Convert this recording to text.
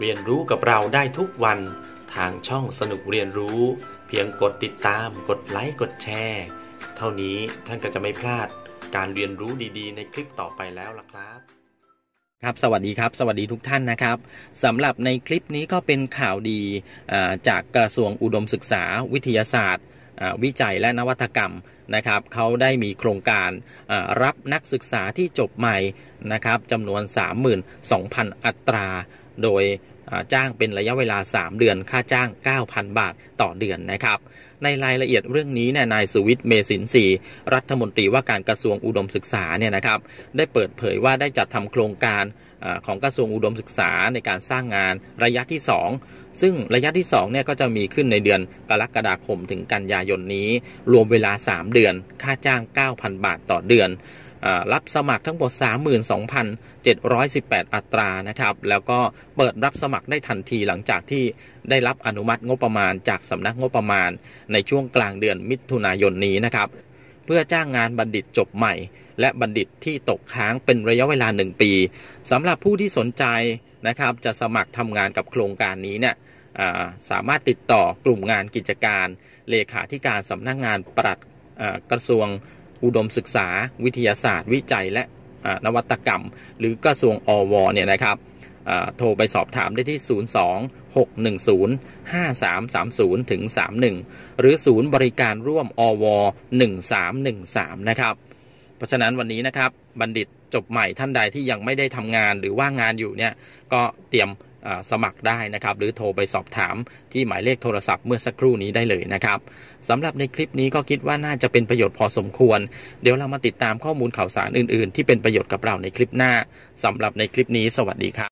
เรียนรู้กับเราได้ทุกวัน ทางช่องสนุกเรียนรู้ เพียงกดติดตาม กดไลค์ กดแชร์ เท่านี้ท่านก็จะไม่พลาดการเรียนรู้ดีๆ ในคลิปต่อไปแล้วล่ะครับครับสวัสดีครับ สวัสดีทุกท่านนะครับสำหรับในคลิปนี้ก็เป็นข่าวดีจากกระทรวงอุดมศึกษาวิทยาศาสตร์ วิจัยและนวัตกรรมนะครับเขาได้มีโครงการรับนักศึกษาที่จบใหม่นะครับจำนวน 32,000 อัตรา โดยจ้างเป็นระยะเวลา 3 เดือน ค่าจ้าง 9,000 บาทต่อเดือนนะครับ ในรายละเอียดเรื่องนี้เนี่ย นายสุวิทย์เมสินทรีรัฐมนตรีว่าการกระทรวงอุดมศึกษาเนี่ยนะครับ ได้เปิดเผยว่าได้จัดทำโครงการอของกระทรวงอุดมศึกษาในการสร้างงานระยะที่ 2 ซึ่งระยะที่2เนี่ยก็จะมีขึ้นในเดือนกรกฎาคมถึงกันยายนนี้ รวมเวลา 3 เดือน ค่าจ้าง 9,000 บาทต่อเดือน รับสมัครทั้งหมด 32,718 อัตรานะครับ แล้วก็เปิดรับสมัครได้ทันทีหลังจากที่ได้รับอนุมัติงบประมาณจากสำนักงบประมาณ ในช่วงกลางเดือนมิถุนายนนี้นะครับ เพื่อจ้างงานบัณฑิตจบใหม่ และบัณฑิตที่ตกค้างเป็นระยะเวลา 1 ปีสำหรับผู้ที่สนใจนะครับจะสมัครทำงานกับโครงการนี้เนี่ยสามารถติดต่อกลุ่มงานกิจการ เลขาธิการสำนักงานปลัดกระทรวง อุดมศึกษา วิทยาศาสตร์ วิจัยและนวัตกรรม หรือกระทรวงอวเนี่ยนะครับโทรไปสอบถามได้ที่ 02 610 5330ถึง31 หรือศูนย์บริการร่วมอว1313 นะครับ เพราะฉะนั้นวันนี้นะครับบัณฑิตจบใหม่ท่านใดที่ยังไม่ได้ทำงานหรือว่างงานอยู่เนี่ยก็เตรียม สมัครได้นะครับ หรือโทรไปสอบถามที่หมายเลขโทรศัพท์เมื่อสักครู่นี้ได้เลยนะครับสำหรับในคลิปนี้ก็คิดว่าน่าจะเป็นประโยชน์พอสมควร เดี๋ยวเรามาติดตามข้อมูลข่าวสารอื่น ๆ ที่เป็นประโยชน์กับเราในคลิปหน้าสำหรับในคลิปนี้สวัสดีครับ